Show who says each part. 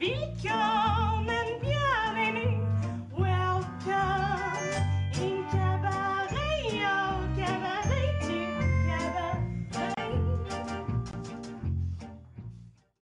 Speaker 1: Vilka